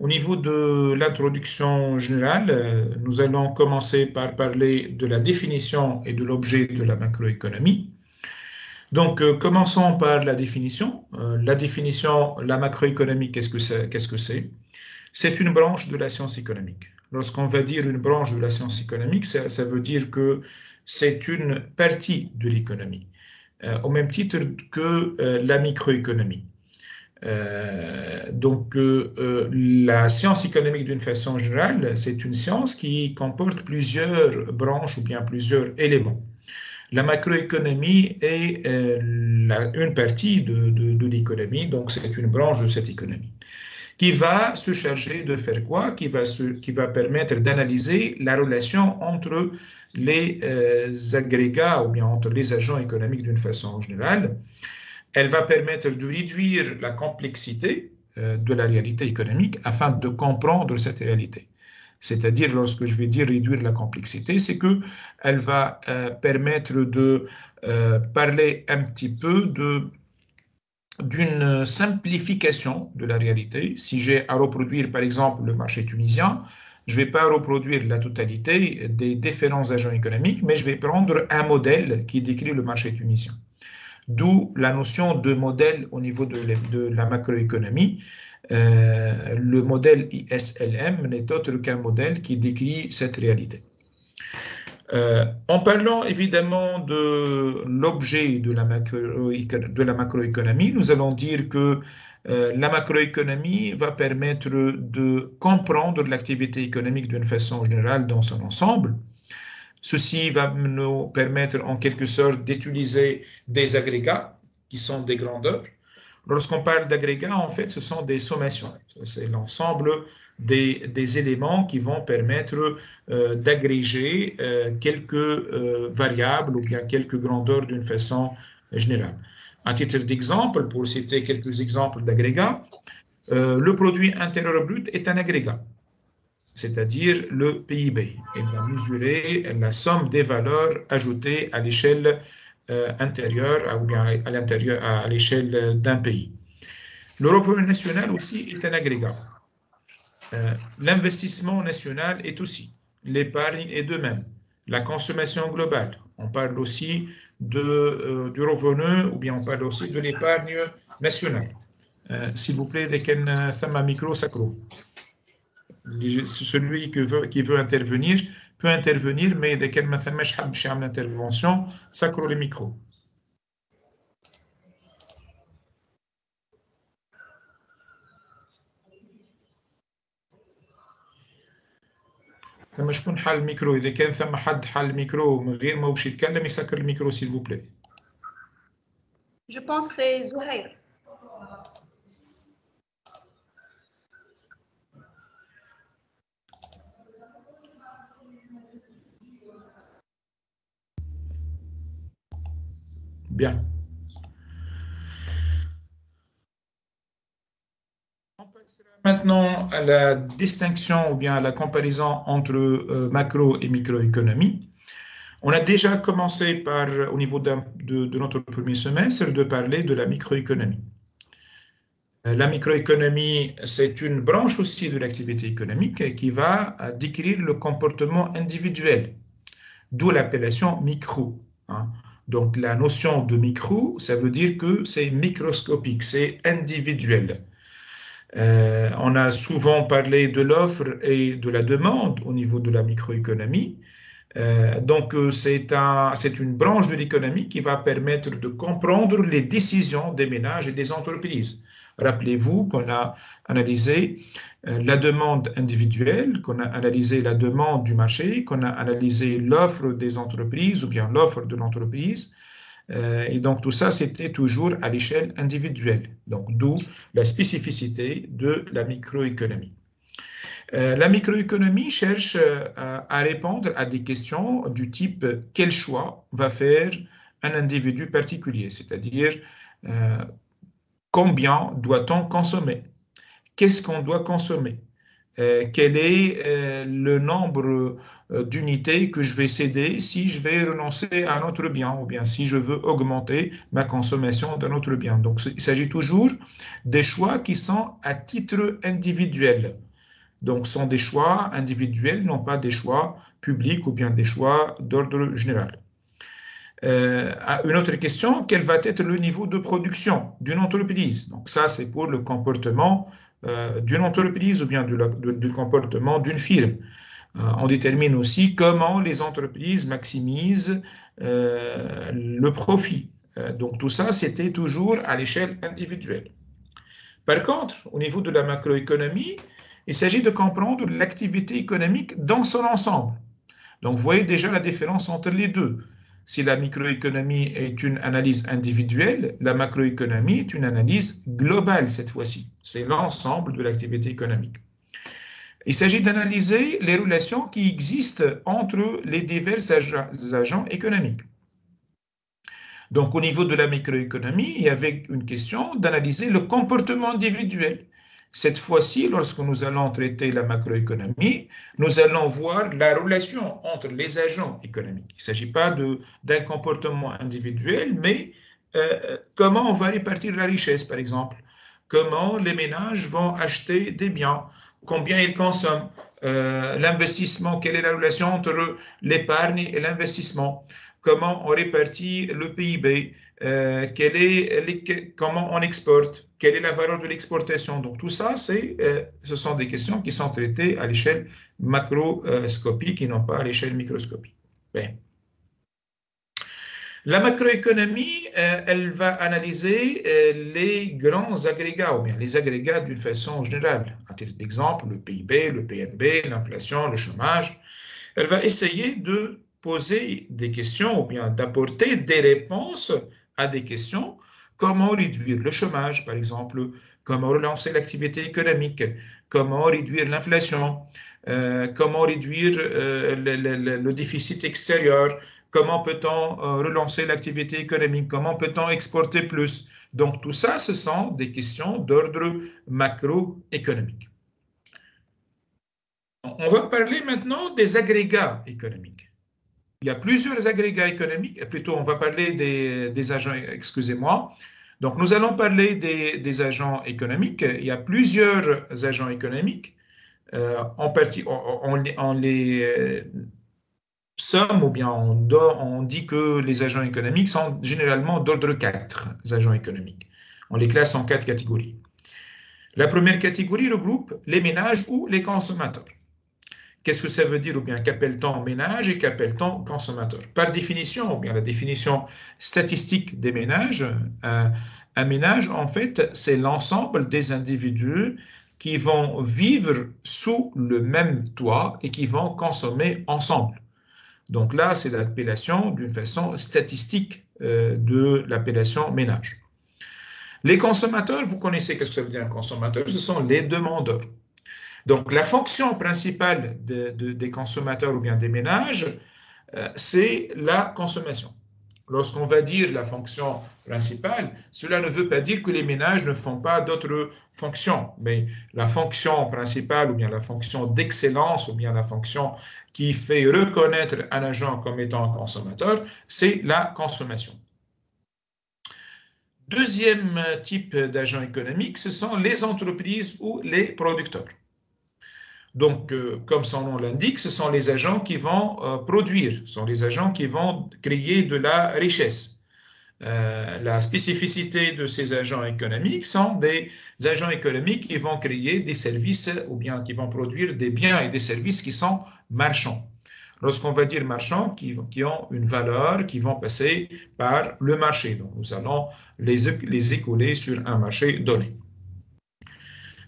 Au niveau de l'introduction générale, euh, nous allons commencer par parler de la définition et de l'objet de la macroéconomie. Donc, euh, commençons par la définition. Euh, la définition, la macroéconomie, qu'est-ce que c'est c'est? Une branche de la science économique. Lorsqu'on va dire une branche de la science économique, ça veut dire que c'est une partie de l'économie, au même titre que la microéconomie. Euh, donc, euh, euh, la science économique, d'une façon générale, c'est une science qui comporte plusieurs branches ou bien plusieurs éléments. La macroéconomie est une partie de, l'économie, donc c'est une branche de cette économie. Qui va se charger de faire quoi? Qui va, se, qui va permettre d'analyser la relation entre les agrégats ou bien entre les agents économiques d'une façon générale elle va permettre de réduire la complexité euh, de la réalité économique afin de comprendre cette réalité. C'est-à-dire, lorsque je vais dire réduire la complexité, c'est que elle va euh, permettre de euh, parler un petit peu d'une simplification de la réalité. Si j'ai à reproduire, par exemple, le marché tunisien, je ne vais pas reproduire la totalité des différents agents économiques, mais je vais prendre un modèle qui décrit le marché tunisien. D'où la notion de modèle au niveau de, la macroéconomie. Euh, le modèle ISLM n'est autre qu'un modèle qui décrit cette réalité. Euh, en parlant évidemment de l'objet de, la macroéconomie, nous allons dire que euh, la macroéconomie va permettre de comprendre l'activité économique d'une façon générale dans son ensemble, Ceci va nous permettre en quelque sorte d'utiliser des agrégats qui sont des grandeurs. Lorsqu'on parle d'agrégats, en fait, ce sont des sommations. C'est l'ensemble des, éléments qui vont permettre euh, d'agréger euh, quelques euh, variables ou bien quelques grandeurs d'une façon générale. À titre d'exemple, pour citer quelques exemples d'agrégats, le produit intérieur brut est un agrégat c'est-à-dire le PIB. Il va mesurer la somme des valeurs ajoutées à l'échelle euh, intérieure ou bien à l'intérieur, à l'échelle d'un pays. Le revenu national aussi est un agrégat. Euh, l'investissement national est aussi. L'épargne est de même. La consommation globale. On parle aussi de, euh, du revenu ou bien on parle aussi de l'épargne nationale. S'il vous plaît, un micro sacro celui qui veut, qui veut intervenir peut intervenir, mais dès qu'elle m'a fait l'intervention, sacre le micro. ثم شكون حل الميكرو اذا كان ثم حد حل الميكرو من غير ما باش يتكلم يسكر الميكرو s'il vous plaît. Je pense c'est Zouhair. Bien. Maintenant à la distinction ou bien à la comparaison entre euh, macro et microéconomie. On a déjà commencé par, au niveau de, notre premier semestre, de parler de la microéconomie. Euh, la microéconomie, c'est une branche aussi de l'activité économique qui va décrire le comportement individuel, d'où l'appellation micro. Hein. Donc la notion de micro, ça veut dire que c'est microscopique, c'est individuel. Euh, on a souvent parlé de l'offre et de la demande au niveau de la microéconomie. Euh, donc euh, c'est un, une branche de l'économie qui va permettre de comprendre les décisions des ménages et des entreprises. Rappelez-vous qu'on a analysé euh, la demande individuelle, qu'on a analysé la demande du marché, qu'on a analysé l'offre des entreprises ou bien l'offre de l'entreprise. Euh, et donc tout ça, c'était toujours à l'échelle individuelle. Donc d'où la spécificité de la microéconomie. Euh, la microéconomie cherche à répondre à des questions du type quel choix va faire un individu particulier, c'est-à-dire combien doit-on consommer? Qu'est-ce qu'on doit consommer? Euh, quel est euh, le nombre euh, d'unités que je vais céder si je vais renoncer à un autre bien ou bien si je veux augmenter ma consommation d'un autre bien? Donc, il s'agit toujours des choix qui sont à titre individuel. Donc, sont des choix individuels, non pas des choix publics ou bien des choix d'ordre général. Euh, une autre question, quel va être le niveau de production d'une entreprise? Donc ça, c'est pour le comportement euh, d'une entreprise ou bien du comportement d'une firme. Euh, on détermine aussi comment les entreprises maximisent le profit. donc tout ça, c'était toujours à l'échelle individuelle. Par contre, au niveau de la macroéconomie, il s'agit de comprendre l'activité économique dans son ensemble. Donc, vous voyez déjà la différence entre les deux. Si la microéconomie est une analyse individuelle, la macroéconomie est une analyse globale cette fois-ci. C'est l'ensemble de l'activité économique. Il s'agit d'analyser les relations qui existent entre les divers agents économiques. Donc, au niveau de la microéconomie, il y avait une question d'analyser le comportement individuel. Cette fois-ci, lorsque nous allons traiter la macroéconomie, nous allons voir la relation entre les agents économiques. Il ne s'agit pas d'un comportement individuel, mais euh, comment on va répartir la richesse, par exemple? Comment les ménages vont acheter des biens, combien ils consomment, euh, l'investissement, quelle est la relation entre l'épargne et l'investissement, comment on répartit le PIB, euh, est, comment on exporte, quelle est la valeur de l'exportation? Donc tout ça, euh, ce sont des questions qui sont traitées à l'échelle macroscopique et non pas à l'échelle microscopique. La macroéconomie, euh, elle va analyser les grands agrégats, ou bien les agrégats d'une façon générale. À titre d'exemple, le PIB, le PNB, l'inflation, le chômage. Elle va essayer de poser des questions ou bien d'apporter des réponses à des questions. Comment réduire le chômage, par exemple? Comment relancer l'activité économique? Comment réduire l'inflation? Euh, Comment réduire euh, le, déficit extérieur? Comment peut-on euh, relancer l'activité économique? Comment peut-on exporter plus? Donc tout ça, ce sont des questions d'ordre macroéconomique. On va parler maintenant des agrégats économiques. Il y a plusieurs agrégats économiques, plutôt on va parler des, agents, excusez-moi. Donc nous allons parler des, agents économiques. Il y a plusieurs agents économiques. Euh, en partie, on, les euh, somme ou bien on, dit que les agents économiques sont généralement d'ordre 4 agents économiques. On les classe en quatre catégories. La première catégorie regroupe les ménages ou les consommateurs. Qu'est-ce que ça veut dire? Ou bien qu'appelle-t-on ménage et qu'appelle-t-on consommateur? Par définition, ou bien la définition statistique des ménages, un, un ménage, en fait, c'est l'ensemble des individus qui vont vivre sous le même toit et qui vont consommer ensemble. Donc là, c'est l'appellation d'une façon statistique euh, de l'appellation ménage. Les consommateurs, vous connaissez qu'est-ce que ça veut dire un consommateur? Ce sont les demandeurs. Donc la fonction principale des consommateurs ou bien des ménages, euh, c'est la consommation. Lorsqu'on va dire la fonction principale, cela ne veut pas dire que les ménages ne font pas d'autres fonctions, mais la fonction principale ou bien la fonction d'excellence ou bien la fonction qui fait reconnaître un agent comme étant un consommateur, c'est la consommation. Deuxième type d'agent économique, ce sont les entreprises ou les producteurs. Donc, euh, comme son nom l'indique, ce sont les agents qui vont euh, produire, ce sont les agents qui vont créer de la richesse. Euh, la spécificité de ces agents économiques sont des agents économiques qui vont créer des services ou bien qui vont produire des biens et des services qui sont marchands. Lorsqu'on va dire marchands, qui, ont une valeur, qui vont passer par le marché. Donc, nous allons les, les écouler sur un marché donné.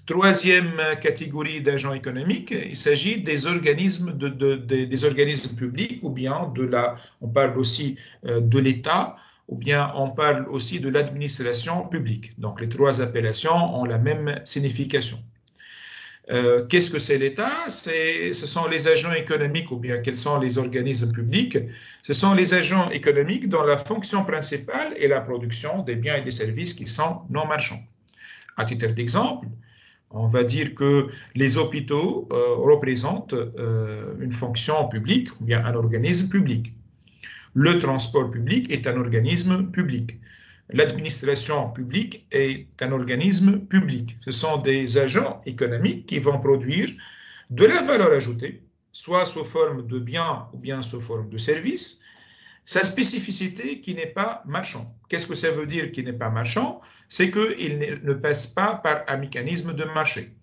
Troisième catégorie d'agents économiques, il s'agit des organismes, de, des organismes publics ou bien de la, on parle aussi euh, de l'État ou bien on parle aussi de l'administration publique. Donc les trois appellations ont la même signification. Euh, qu'est-ce que c'est l'État? Ce sont les agents économiques ou bien quels sont les organismes publics Ce sont les agents économiques dont la fonction principale est la production des biens et des services qui sont non marchands. À titre d'exemple, on va dire que les hôpitaux euh, représentent euh, une fonction publique ou bien un organisme public. Le transport public est un organisme public. L'administration publique est un organisme public. Ce sont des agents économiques qui vont produire de la valeur ajoutée, soit sous forme de biens ou bien sous forme de services, sa spécificité qui n'est pas marchand. Qu'est-ce que ça veut dire qu'il n'est pas marchand? C'est qu'il ne passe pas par un mécanisme de marché.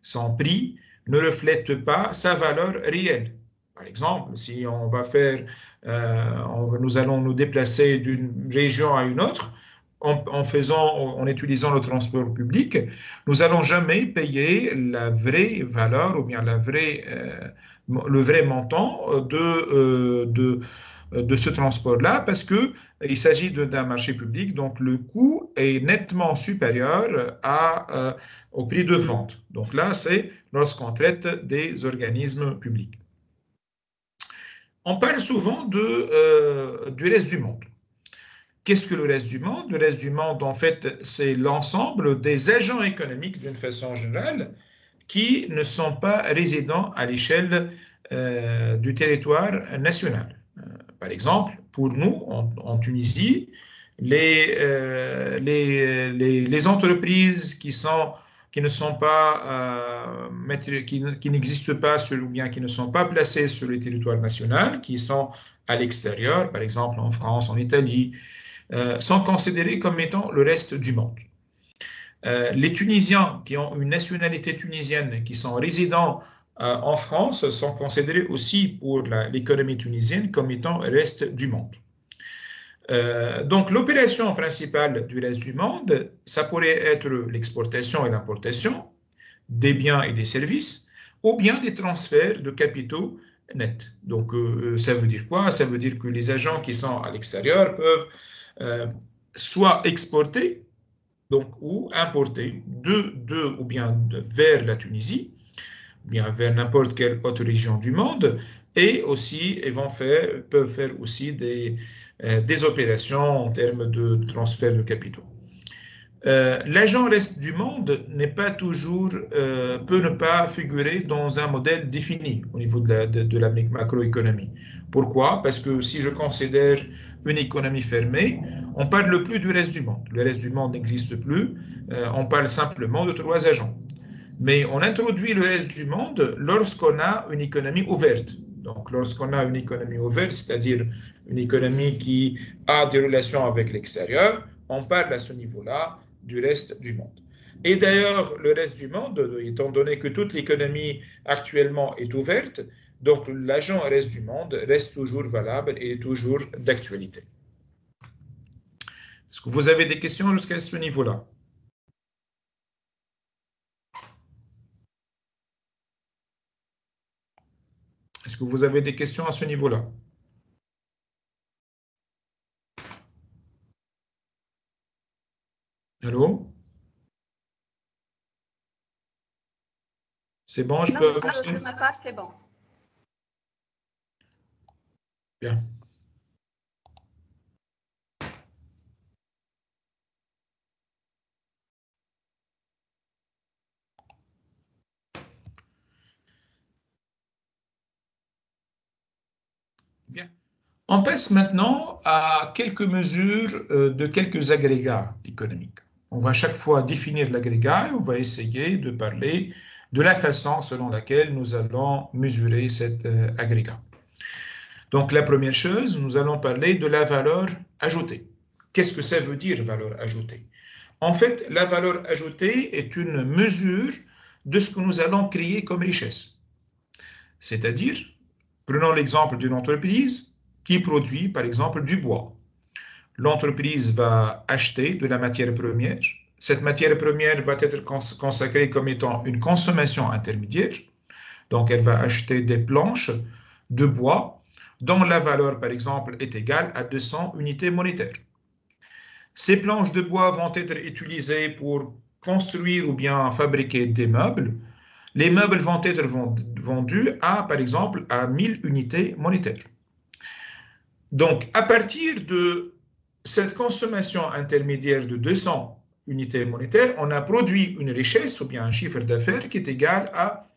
Son prix ne reflète pas sa valeur réelle. Par exemple, si on va faire, euh, nous allons nous déplacer d'une région à une autre, en, faisant, en utilisant le transport public, nous n'allons jamais payer la vraie valeur ou bien la vraie, euh, le vrai montant de, euh, de, de ce transport-là parce qu'il s'agit d'un marché public, donc le coût est nettement supérieur à, au prix de vente. Donc là, c'est lorsqu'on traite des organismes publics. On parle souvent de, euh, du reste du monde. Qu'est-ce que le reste du monde? Le reste du monde, en fait, c'est l'ensemble des agents économiques d'une façon générale qui ne sont pas résidents à l'échelle euh, du territoire national. Euh, par exemple, pour nous, en, Tunisie, les, les, entreprises qui sont qui ne sont pas euh, qui, n'existent pas sur, ou bien qui ne sont pas placés sur le territoire national, qui sont à l'extérieur, par exemple en France, en Italie, euh, sont considérés comme étant le reste du monde. Euh, les Tunisiens qui ont une nationalité tunisienne, qui sont résidents en France, sont considérés aussi pour l'économie tunisienne comme étant reste du monde. Euh, donc l'opération principale du reste du monde, ça pourrait être l'exportation et l'importation des biens et des services, ou bien des transferts de capitaux nets. Donc euh, ça veut dire quoi? Ça veut dire que les agents qui sont à l'extérieur peuvent euh, soit exporter donc, ou importer de, de ou bien vers la Tunisie, bien vers n'importe quelle autre région du monde, et aussi ils vont faire, peuvent faire aussi des, euh, des opérations en termes de transfert de capitaux. Euh, L'agent reste du monde n'est pas toujours, euh, peut ne pas figurer dans un modèle défini au niveau de la, de, la macroéconomie. Pourquoi? Parce que si je considère une économie fermée, on parle plus du reste du monde. Le reste du monde n'existe plus, on parle simplement de trois agents. Mais on introduit le reste du monde lorsqu'on a une économie ouverte. Donc, lorsqu'on a une économie ouverte, c'est-à-dire une économie qui a des relations avec l'extérieur, on parle à ce niveau-là du reste du monde. Et d'ailleurs, le reste du monde, étant donné que toute l'économie actuellement est ouverte, donc l'agent reste du monde reste toujours valable et toujours d'actualité. Est-ce que vous avez des questions jusqu'à ce niveau-là? Est-ce que vous avez des questions à ce niveau-là? Allô? C'est bon, je peux avancer De ma part, c'est bon. Bien. On passe maintenant à quelques mesures euh, de quelques agrégats économiques. On va chaque fois définir l'agrégat et on va essayer de parler de la façon selon laquelle nous allons mesurer cet euh, agrégat. Donc la première chose, nous allons parler de la valeur ajoutée. Qu'est-ce que ça veut dire valeur ajoutée? En fait, la valeur ajoutée est une mesure de ce que nous allons créer comme richesse. C'est-à-dire, prenons l'exemple d'une entreprise qui produit par exemple du bois l'entreprise va acheter de la matière première. Cette matière première va être consacrée comme étant une consommation intermédiaire. Donc, elle va acheter des planches de bois dont la valeur, par exemple, est égale à 200 unités monétaires. Ces planches de bois vont être utilisées pour construire ou bien fabriquer des meubles. Les meubles vont être vendus à, par exemple, à 1000 unités monétaires. Donc, à partir de cette consommation intermédiaire de 200 unités monétaires, on a produit une richesse ou bien un chiffre d'affaires qui est égal à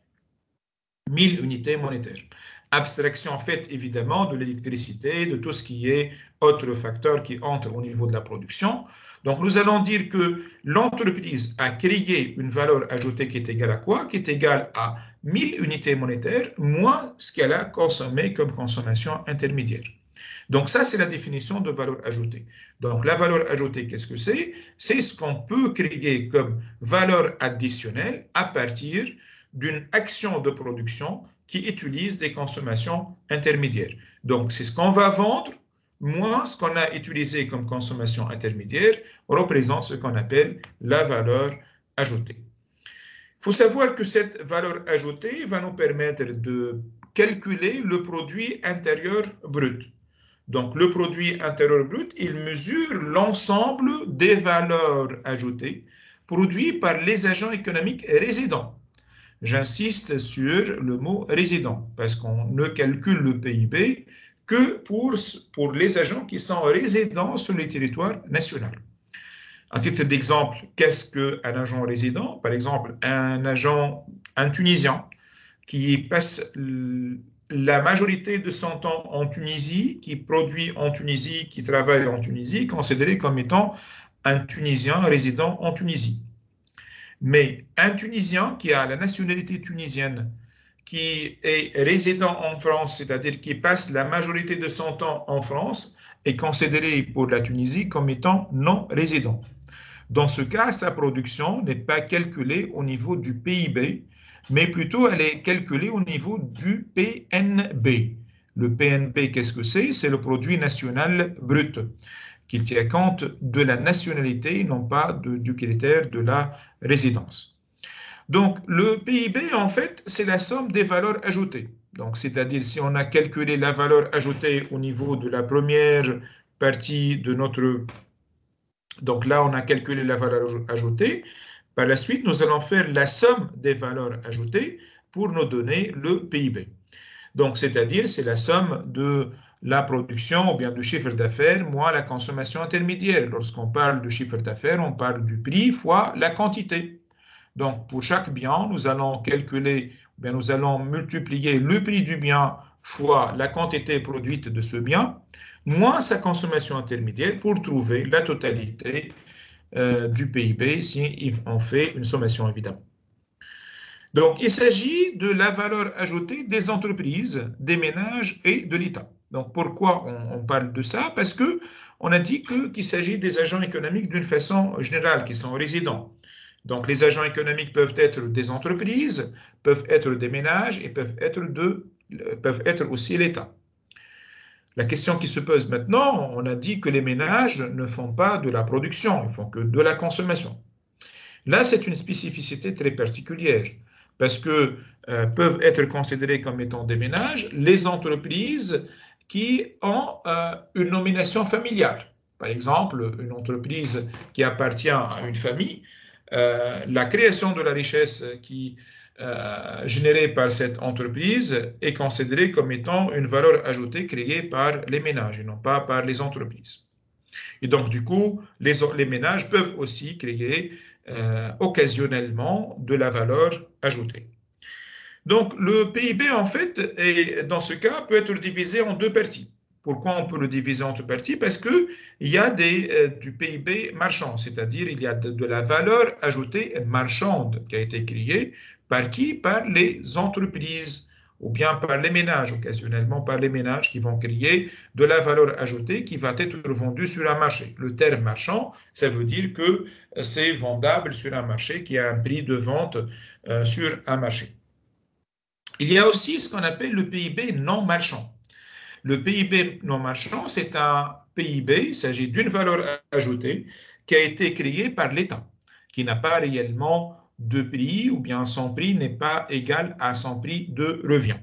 1000 unités monétaires. Abstraction en fait évidemment de l'électricité, de tout ce qui est autre facteur qui entre au niveau de la production. Donc nous allons dire que l'entreprise a créé une valeur ajoutée qui est égale à quoi? Qui est égale à 1000 unités monétaires moins ce qu'elle a consommé comme consommation intermédiaire. Donc ça, c'est la définition de valeur ajoutée. Donc la valeur ajoutée, qu'est-ce que c'est? C'est ce qu'on peut créer comme valeur additionnelle à partir d'une action de production qui utilise des consommations intermédiaires. Donc c'est ce qu'on va vendre moins ce qu'on a utilisé comme consommation intermédiaire représente ce qu'on appelle la valeur ajoutée. Il faut savoir que cette valeur ajoutée va nous permettre de calculer le produit intérieur brut. Donc, le produit intérieur brut, il mesure l'ensemble des valeurs ajoutées produites par les agents économiques résidents. J'insiste sur le mot résident parce qu'on ne calcule le PIB que pour, pour les agents qui sont résidents sur le territoire national. À titre d'exemple, qu'est-ce qu'un agent résident? Par exemple, un agent, un Tunisien qui passe la majorité de son temps en Tunisie, qui produit en Tunisie, qui travaille en Tunisie, considéré comme étant un Tunisien résident en Tunisie. Mais un Tunisien qui a la nationalité tunisienne, qui est résident en France, c'est-à-dire qui passe la majorité de son temps en France, est considéré pour la Tunisie comme étant non résident. Dans ce cas, sa production n'est pas calculée au niveau du PIB, mais plutôt elle est calculée au niveau du PNB. Le PNB, qu'est-ce que c'est? C'est le produit national brut, qui tient compte de la nationalité, non pas du critère de la résidence. Donc, le PIB, en fait, c'est la somme des valeurs ajoutées. Donc, c'est-à-dire, si on a calculé la valeur ajoutée au niveau de la première partie de notre... Donc là, on a calculé la valeur ajoutée. Par la suite, nous allons faire la somme des valeurs ajoutées pour nous donner le PIB. Donc, c'est-à-dire, c'est la somme de la production ou bien du chiffre d'affaires moins la consommation intermédiaire. Lorsqu'on parle de chiffre d'affaires, on parle du prix fois la quantité. Donc, pour chaque bien, nous allons calculer, bien nous allons multiplier le prix du bien fois la quantité produite de ce bien, moins sa consommation intermédiaire pour trouver la totalité euh, du PIB si on fait une sommation évidemment. Donc, il s'agit de la valeur ajoutée des entreprises, des ménages et de l'État. Donc, pourquoi on, parle de ça? Parce que on a dit qu'il s'agit des agents économiques d'une façon générale, qui sont résidents. Donc, les agents économiques peuvent être des entreprises, peuvent être des ménages et peuvent être, de, peuvent être aussi l'État. La question qui se pose maintenant, on a dit que les ménages ne font pas de la production, ils font que de la consommation. Là, c'est une spécificité très particulière parce que euh, peuvent être considérés comme étant des ménages les entreprises qui ont euh, une nomination familiale. Par exemple, une entreprise qui appartient à une famille, euh, la création de la richesse qui euh, générée par cette entreprise est considérée comme étant une valeur ajoutée créée par les ménages et non pas par les entreprises. Et donc, du coup, les, ménages peuvent aussi créer occasionnellement de la valeur ajoutée. Donc, le PIB, en fait, est, dans ce cas, peut être divisé en deux parties. Pourquoi on peut le diviser en deux parties? Parce qu'il y a euh, du PIB marchand, c'est-à-dire il y a de, la valeur ajoutée marchande qui a été créée par qui? Par les entreprises ou bien par les ménages, occasionnellement par les ménages qui vont créer de la valeur ajoutée qui va être vendue sur un marché. Le terme marchand, ça veut dire que c'est vendable sur un marché qui a un prix de vente euh, sur un marché. Il y a aussi ce qu'on appelle le PIB non marchand. Le PIB non marchand, c'est un PIB, il s'agit d'une valeur ajoutée qui a été créée par l'État, qui n'a pas réellement de prix ou bien son prix n'est pas égal à son prix de revient.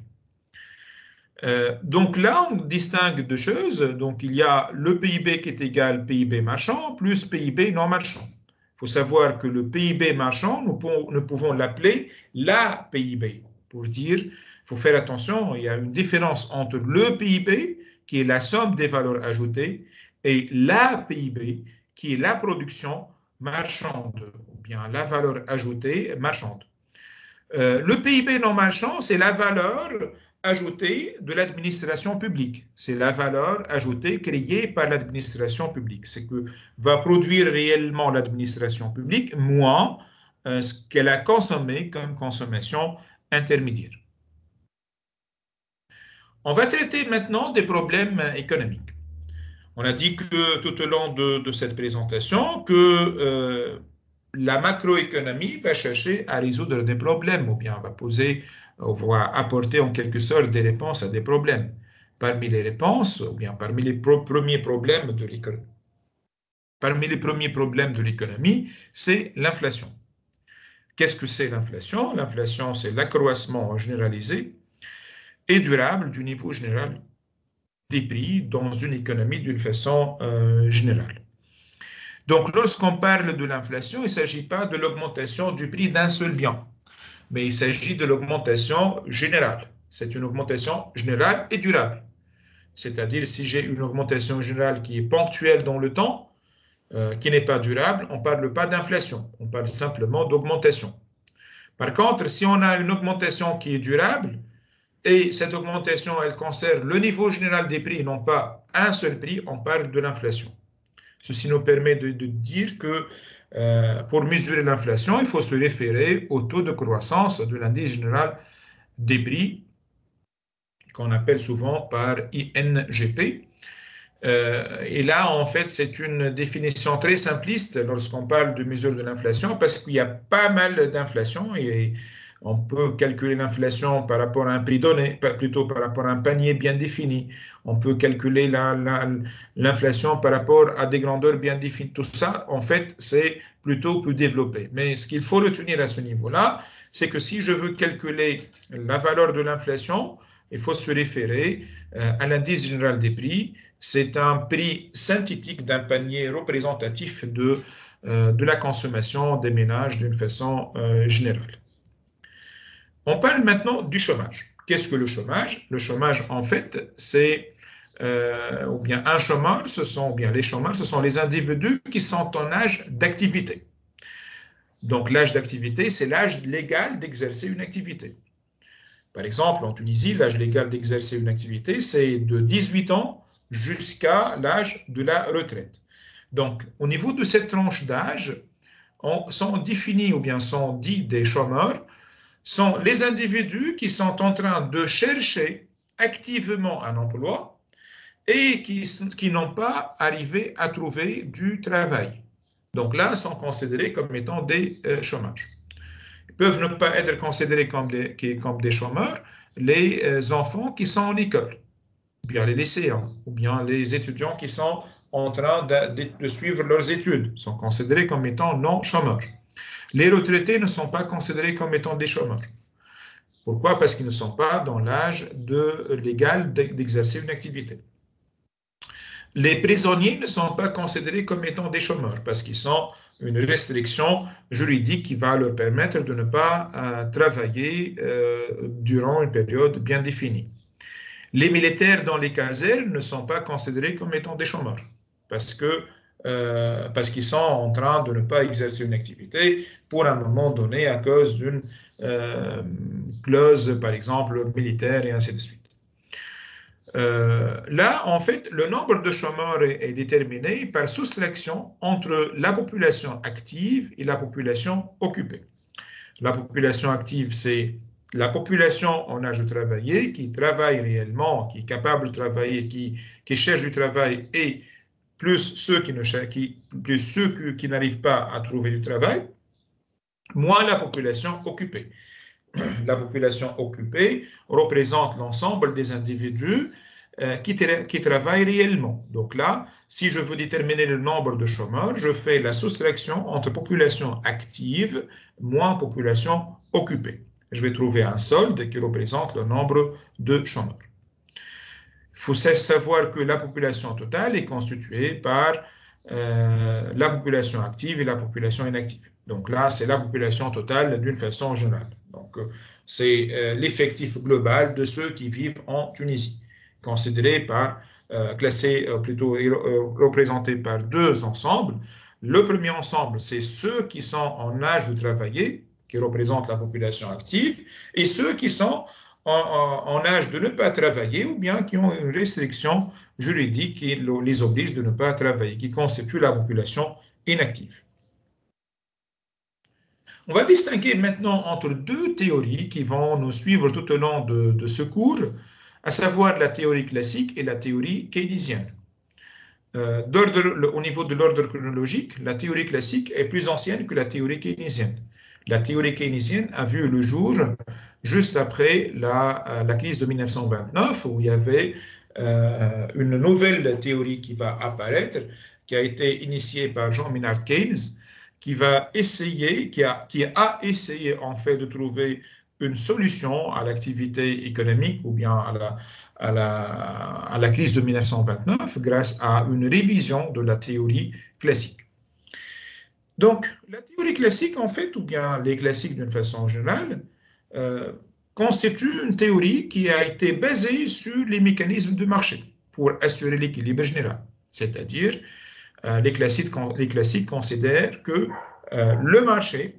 Euh, donc là, on distingue deux choses. Donc il y a le PIB qui est égal PIB marchand plus PIB non marchand. Il faut savoir que le PIB marchand, nous nous pouvons l'appeler la PIB. Pour dire, il faut faire attention, il y a une différence entre le PIB, qui est la somme des valeurs ajoutées, et la PIB, qui est la production marchande, ou bien la valeur ajoutée marchande. Euh, le PIB non marchand, c'est la valeur ajoutée de l'administration publique. C'est la valeur ajoutée créée par l'administration publique. C'est que va produire réellement l'administration publique moins euh, ce qu'elle a consommé comme consommation On va traiter maintenant des problèmes économiques. On a dit que tout au long de, cette présentation que euh, la macroéconomie va chercher à résoudre des problèmes ou bien va poser, va apporter en quelque sorte des réponses à des problèmes. Parmi les réponses, ou bien parmi les premiers problèmes de l'économie, c'est l'inflation. Qu'est-ce que c'est l'inflation? L'inflation, c'est l'accroissement généralisé et durable du niveau général des prix dans une économie d'une façon euh, générale. Donc, lorsqu'on parle de l'inflation, il ne s'agit pas de l'augmentation du prix d'un seul bien, mais il s'agit de l'augmentation générale. C'est une augmentation générale et durable. C'est-à-dire, si j'ai une augmentation générale qui est ponctuelle dans le temps, euh, qui n'est pas durable, on ne parle pas d'inflation, on parle simplement d'augmentation. Par contre, si on a une augmentation qui est durable, et cette augmentation, elle concerne le niveau général des prix, non pas un seul prix, on parle de l'inflation. Ceci nous permet de, dire que euh, pour mesurer l'inflation, il faut se référer au taux de croissance de l'indice général des prix, qu'on appelle souvent par INGP. Euh, et là, en fait, c'est une définition très simpliste lorsqu'on parle de mesure de l'inflation, parce qu'il y a pas mal d'inflation et on peut calculer l'inflation par rapport à un prix donné, plutôt par rapport à un panier bien défini. On peut calculer l'inflation par rapport à des grandeurs bien définies. Tout ça, en fait, c'est plutôt plus développé. Mais ce qu'il faut retenir à ce niveau-là, c'est que si je veux calculer la valeur de l'inflation, il faut se référer euh, à l'indice général des prix. C'est un prix synthétique d'un panier représentatif de, euh, de la consommation des ménages d'une façon euh, générale. On parle maintenant du chômage. Qu'est-ce que le chômage? Le chômage, en fait, c'est ou bien un chômeur, ce sont ou bien les chômeurs, ce sont les individus qui sont en âge d'activité. Donc l'âge d'activité, c'est l'âge légal d'exercer une activité. Par exemple, en Tunisie, l'âge légal d'exercer une activité, c'est de 18 ans jusqu'à l'âge de la retraite. Donc, au niveau de cette tranche d'âge, sont définis ou bien sont dits des chômeurs, sont les individus qui sont en train de chercher activement un emploi et qui, n'ont pas arrivé à trouver du travail. Donc là, sont considérés comme étant des euh, chômages peuvent ne pas être considérés comme des, chômeurs les euh, enfants qui sont en école, ou bien les lycéens, ou bien les étudiants qui sont en train de, suivre leurs études, sont considérés comme étant non chômeurs. Les retraités ne sont pas considérés comme étant des chômeurs. Pourquoi? Parce qu'ils ne sont pas dans l'âge de, légal d'exercer une activité. Les prisonniers ne sont pas considérés comme étant des chômeurs parce qu'ils sont une restriction juridique qui va leur permettre de ne pas euh, travailler euh, durant une période bien définie. Les militaires dans les casernes ne sont pas considérés comme étant des chômeurs parce que euh, parce qu'ils sont en train de ne pas exercer une activité pour un moment donné à cause d'une clause, par exemple, militaire et ainsi de suite. Euh, là, en fait, le nombre de chômeurs est, déterminé par soustraction entre la population active et la population occupée. La population active, c'est la population en âge de travailler, qui travaille réellement, qui est capable de travailler, qui, cherche du travail, et plus ceux qui qui, plus ceux qui n'arrivent pas à trouver du travail, moins la population occupée la population occupée représente l'ensemble des individus euh, qui, qui, travaillent réellement. Donc là, si je veux déterminer le nombre de chômeurs, je fais la soustraction entre population active moins population occupée. Je vais trouver un solde qui représente le nombre de chômeurs. Il faut savoir que la population totale est constituée par euh, la population active et la population inactive. Donc là, c'est la population totale d'une façon générale. Donc, euh, c'est euh, l'effectif global de ceux qui vivent en Tunisie, considéré par, classé plutôt représenté par deux ensembles. Le premier ensemble, c'est ceux qui sont en âge de travailler, qui représentent la population active, et ceux qui sont en, âge de ne pas travailler ou bien qui ont une restriction juridique qui les oblige de ne pas travailler, qui constitue la population inactive. On va distinguer maintenant entre deux théories qui vont nous suivre tout au long de, ce cours, à savoir la théorie classique et la théorie keynésienne. Euh, au niveau de l'ordre chronologique, la théorie classique est plus ancienne que la théorie keynésienne. La théorie keynésienne a vu le jour juste après la, euh, crise de 1929, où il y avait euh, une nouvelle théorie qui va apparaître, qui a été initiée par Jean Maynard Keynes, qui va essayer, qui a, essayé en fait de trouver une solution à l'activité économique ou bien à la crise de 1929 grâce à une révision de la théorie classique. Donc, la théorie classique, en fait, ou bien les classiques d'une façon générale, euh, constitue une théorie qui a été basée sur les mécanismes de marché pour assurer l'équilibre général. C'est-à-dire, euh, les, classiques, considèrent que euh, le marché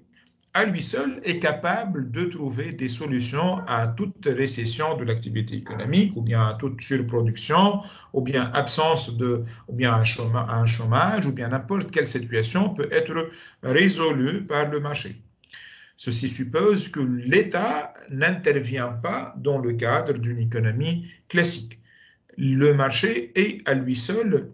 à lui seul est capable de trouver des solutions à toute récession de l'activité économique, ou bien à toute surproduction, ou bien absence de, ou bien un chômage, chômage ou bien n'importe quelle situation peut être résolue par le marché. Ceci suppose que l'État n'intervient pas dans le cadre d'une économie classique. Le marché est à lui seul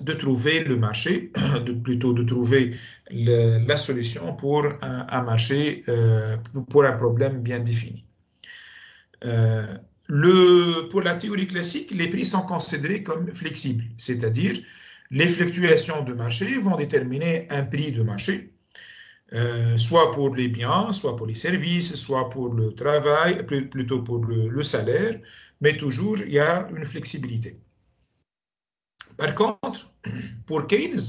de trouver le marché, plutôt de trouver la solution pour un, marché, euh, pour un problème bien défini. Euh, pour la théorie classique, les prix sont considérés comme flexibles, c'est-à-dire les fluctuations de marché vont déterminer un prix de marché, euh, soit pour les biens, soit pour les services, soit pour le travail, plutôt pour le salaire, mais toujours il y a une flexibilité. Par contre, pour Keynes,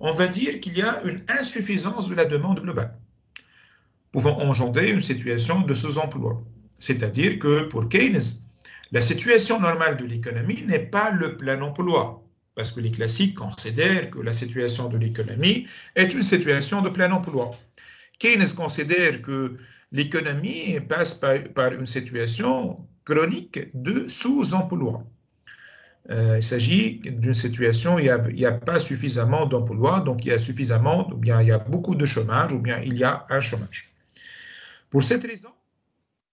on va dire qu'il y a une insuffisance de la demande globale, pouvant engendrer une situation de sous-emploi. C'est-à-dire que pour Keynes, la situation normale de l'économie n'est pas le plein emploi, parce que les classiques considèrent que la situation de l'économie est une situation de plein emploi. Keynes considère que l'économie passe par, une situation chronique de sous-emploi. Euh, il s'agit d'une situation où il n'y a, pas suffisamment d'emplois, donc il y a suffisamment, ou bien il y a beaucoup de chômage, ou bien il y a un chômage. Pour cette raison,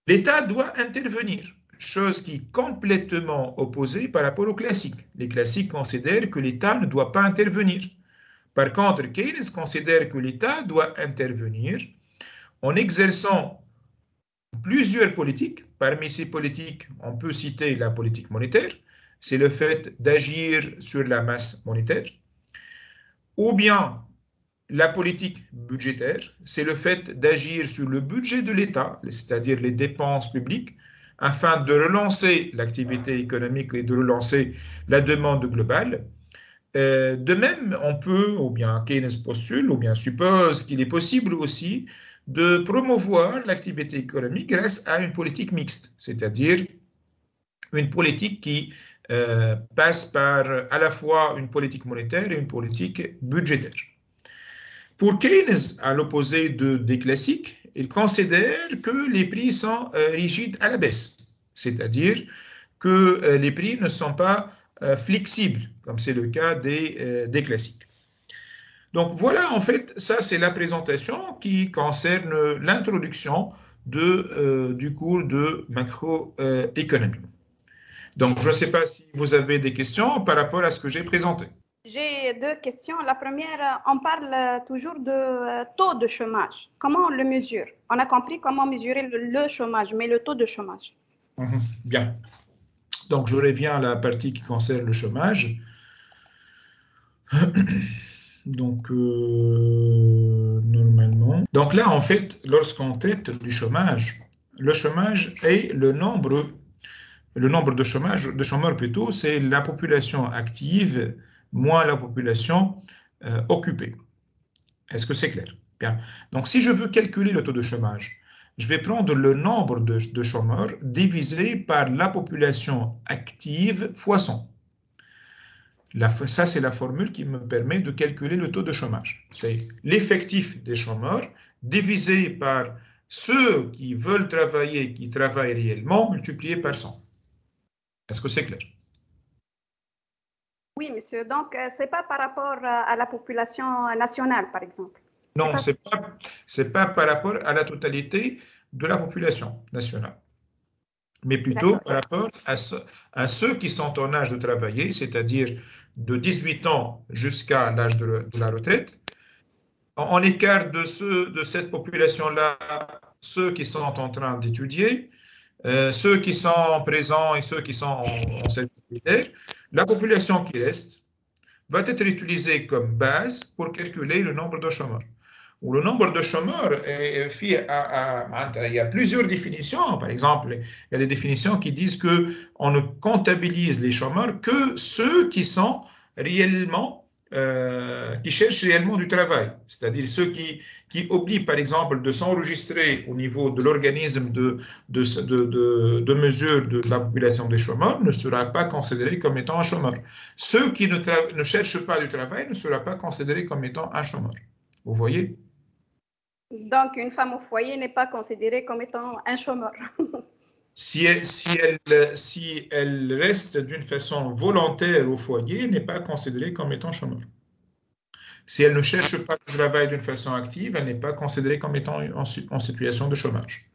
l'État doit intervenir, chose qui est complètement opposée par rapport aux classiques. Les classiques considèrent que l'État ne doit pas intervenir. Par contre, Keynes considère que l'État doit intervenir en exerçant plusieurs politiques. Parmi ces politiques, on peut citer la politique monétaire, c'est le fait d'agir sur la masse monétaire, ou bien la politique budgétaire, c'est le fait d'agir sur le budget de l'État, c'est-à-dire les dépenses publiques, afin de relancer l'activité économique et de relancer la demande globale. Euh, de même, on peut, ou bien Keynes postule, ou bien suppose qu'il est possible aussi de promouvoir l'activité économique grâce à une politique mixte, c'est-à-dire une politique qui euh, passe par à la fois une politique monétaire et une politique budgétaire. Pour Keynes, à l'opposé de, des classiques, il considère que les prix sont euh, rigides à la baisse, c'est-à-dire que euh, les prix ne sont pas flexibles, comme c'est le cas des, classiques. Donc voilà, en fait, ça c'est la présentation qui concerne l'introduction du cours de macroéconomie. Donc, je ne sais pas si vous avez des questions par rapport à ce que j'ai présenté. J'ai deux questions. La première, on parle toujours de euh, taux de chômage. Comment on le mesure? On a compris comment mesurer le, chômage, mais le taux de chômage. Mhm. bien. Donc, je reviens à la partie qui concerne le chômage. Donc, euh, normalement. Donc là, en fait, lorsqu'on traite du chômage, le chômage est le nombre le nombre de, chômage, de chômeurs plutôt, c'est la population active moins la population euh, occupée. Est-ce que c'est clair? Bien. Donc, si je veux calculer le taux de chômage, je vais prendre le nombre de, chômeurs divisé par la population active fois 100. ça, c'est la formule qui me permet de calculer le taux de chômage. C'est l'effectif des chômeurs divisé par ceux qui veulent travailler, qui travaillent réellement, multiplié par 100. Est-ce que c'est clair? Oui, monsieur. Donc, euh, ce n'est pas par rapport à la population nationale, par exemple Non, ce n'est pas, pas par rapport à la totalité de la population nationale mais plutôt par rapport à, à, ceux qui sont en âge de travailler, c'est-à-dire de 18 ans jusqu'à l'âge de, la retraite. On, écarte de, ceux, de cette population-là ceux qui sont en train d'étudier, euh, ceux qui sont présents et ceux qui sont en, service militaire. La population qui reste va être utilisée comme base pour calculer le nombre de chômeurs où le nombre de chômeurs est fait à, il y a plusieurs définitions. Par exemple, il y a des définitions qui disent que on ne comptabilise les chômeurs que ceux qui sont réellement euh, qui cherchent réellement du travail, c'est-à-dire ceux qui, qui oublient, par exemple, de s'enregistrer au niveau de l'organisme de, de, de, de, mesure de la population des chômeurs ne sera pas considéré comme étant un chômeur. Ceux qui ne, ne cherchent pas du travail ne sera pas considéré comme étant un chômeur. Vous voyez? Donc, une femme au foyer n'est pas considérée comme étant un chômeur. si, elle, si, elle, si elle reste d'une façon volontaire au foyer, n'est pas considérée comme étant chômeur. Si elle ne cherche pas de travail d'une façon active, elle n'est pas considérée comme étant en, situation de chômage.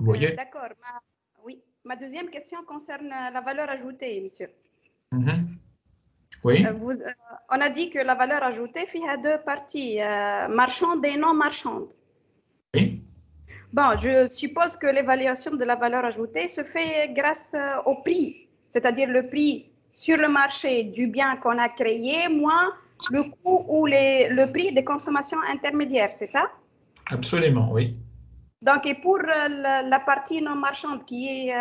Vous voyez? D'accord. Oui. Ma deuxième question concerne la valeur ajoutée, monsieur. Mm oui. Euh, vous, euh, on a dit que la valeur ajoutée fait deux parties, euh, marchande et non marchande. Oui. Bon, je suppose que l'évaluation de la valeur ajoutée se fait grâce au prix, c'est-à-dire le prix sur le marché du bien qu'on a créé, moins le coût ou les, le prix des consommations intermédiaires, c'est ça? Absolument, oui. Donc, et pour la, partie non marchande qui est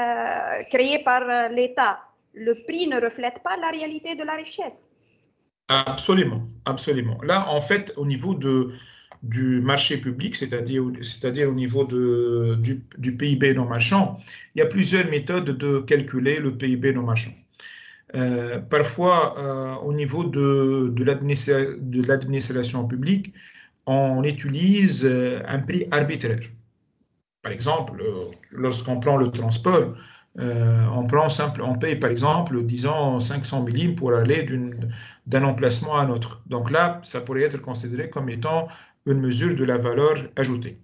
créée par l'État, le prix ne reflète pas la réalité de la richesse? Absolument, absolument. Là, en fait, au niveau de, du marché public, c'est-à-dire au niveau de, du, PIB non marchand, il y a plusieurs méthodes de calculer le PIB non marchand. Euh, parfois, euh, au niveau de, de l'administration publique, on utilise euh, un prix arbitraire. Par exemple, lorsqu'on prend le transport, on, prend simple, on paye par exemple, disons, 500 millim pour aller d'un emplacement à un autre. Donc là, ça pourrait être considéré comme étant une mesure de la valeur ajoutée.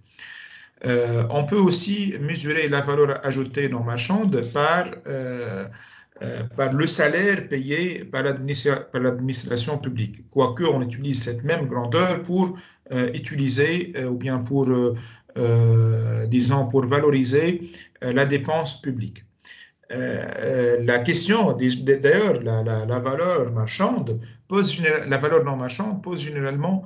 Euh, on peut aussi mesurer la valeur ajoutée non marchande par, euh, par le salaire payé par l'administration publique. Quoique on utilise cette même grandeur pour utiliser ou bien pour, disons, pour valoriser la dépense publique. Euh, euh, la question, d'ailleurs, la, valeur marchande pose la valeur non marchande pose généralement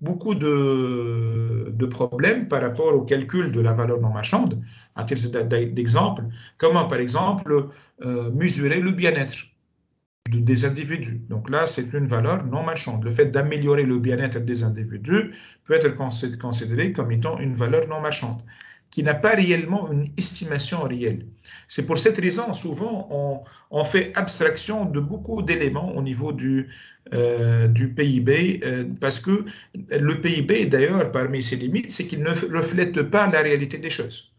beaucoup de, problèmes par rapport au calcul de la valeur non marchande. À titre d'exemple, comment par exemple euh, mesurer le bien-être des individus. Donc là, c'est une valeur non marchande. Le fait d'améliorer le bien-être des individus peut être considéré comme étant une valeur non marchande qui n'a pas réellement une estimation réelle. C'est pour cette raison, souvent, on, fait abstraction de beaucoup d'éléments au niveau du, euh, du PIB, euh, parce que le PIB, d'ailleurs, parmi ses limites, c'est qu'il ne reflète pas la réalité des choses.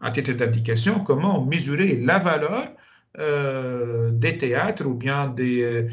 À titre d'indication, comment mesurer la valeur euh, des théâtres ou bien des,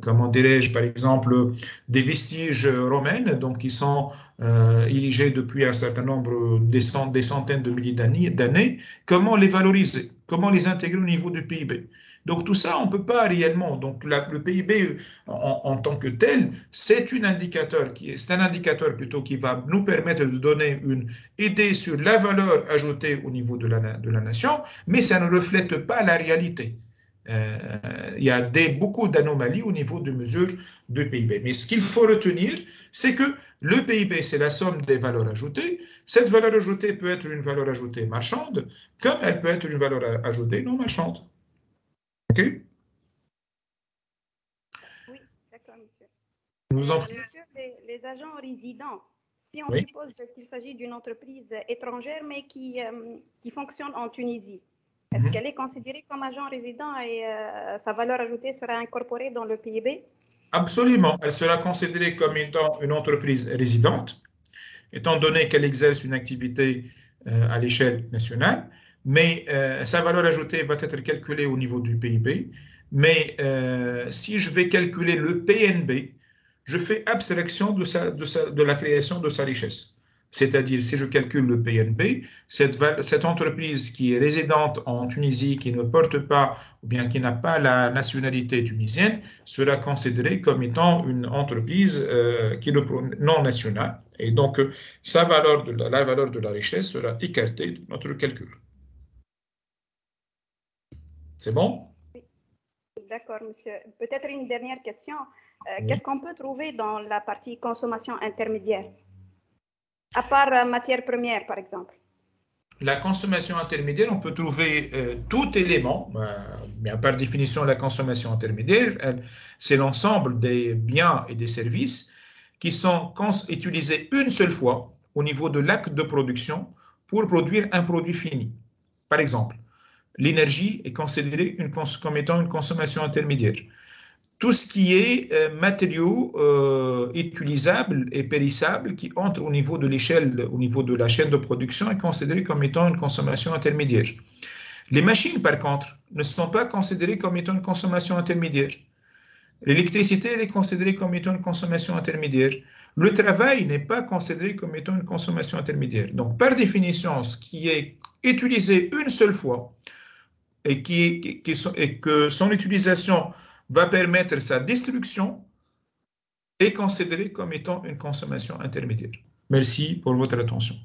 comment dirais-je, par exemple, des vestiges romains, donc qui sont euh, érigés depuis un certain nombre, des, des centaines de milliers d'années, comment les valoriser, comment les intégrer au niveau du PIB. Donc tout ça, on ne peut pas réellement. Donc le PIB en, tant que tel, c'est un indicateur qui c'est un indicateur plutôt qui va nous permettre de donner une idée sur la valeur ajoutée au niveau de la, de la nation, mais ça ne reflète pas la réalité. Euh, il y a des, beaucoup d'anomalies au niveau de mesure de PIB. Mais ce qu'il faut retenir, c'est que le PIB, c'est la somme des valeurs ajoutées. Cette valeur ajoutée peut être une valeur ajoutée marchande, comme elle peut être une valeur ajoutée non marchande. OK? Oui, d'accord, monsieur. Nous en les, agents résidents, si on suppose qu'il s'agit d'une entreprise étrangère, mais qui, euh, qui fonctionne en Tunisie, est-ce mhm. qu'elle est considérée comme agent résident et euh, sa valeur ajoutée sera incorporée dans le PIB Absolument. Elle sera considérée comme étant une entreprise résidente étant donné qu'elle exerce une activité euh, à l'échelle nationale, mais euh, sa valeur ajoutée va être calculée au niveau du PIB. Mais si je vais calculer le PNB, je fais abstraction de, sa, de, de la création de sa richesse. C'est-à-dire, si je calcule le PNB, cette, cette, entreprise qui est résidente en Tunisie, qui ne porte pas, ou bien qui n'a pas la nationalité tunisienne, sera considérée comme étant une entreprise euh, qui est non nationale. Et donc, sa valeur de la, la valeur de la richesse sera écartée de notre calcul. C'est bon? D'accord, monsieur. Peut-être une dernière question. Euh, oui. Qu'est-ce qu'on peut trouver dans la partie consommation intermédiaire? À part euh, matière première, par exemple La consommation intermédiaire, on peut trouver euh, tout élément, euh, bien par définition, la consommation intermédiaire, c'est l'ensemble des biens et des services qui sont utilisés une seule fois au niveau de l'acte de production pour produire un produit fini. Par exemple, l'énergie est considérée comme étant une consommation intermédiaire tout ce qui est euh, matériaux euh, utilisables et périssables qui entrent au niveau de l'échelle, au niveau de la chaîne de production est considéré comme étant une consommation intermédiaire. Les machines, par contre, ne sont pas considérées comme étant une consommation intermédiaire. L'électricité, elle est considérée comme étant une consommation intermédiaire. Le travail n'est pas considéré comme étant une consommation intermédiaire. Donc, par définition, ce qui est utilisé une seule fois et, qui, et que son utilisation va permettre sa destruction est considéré comme étant une consommation intermédiaire. Merci pour votre attention.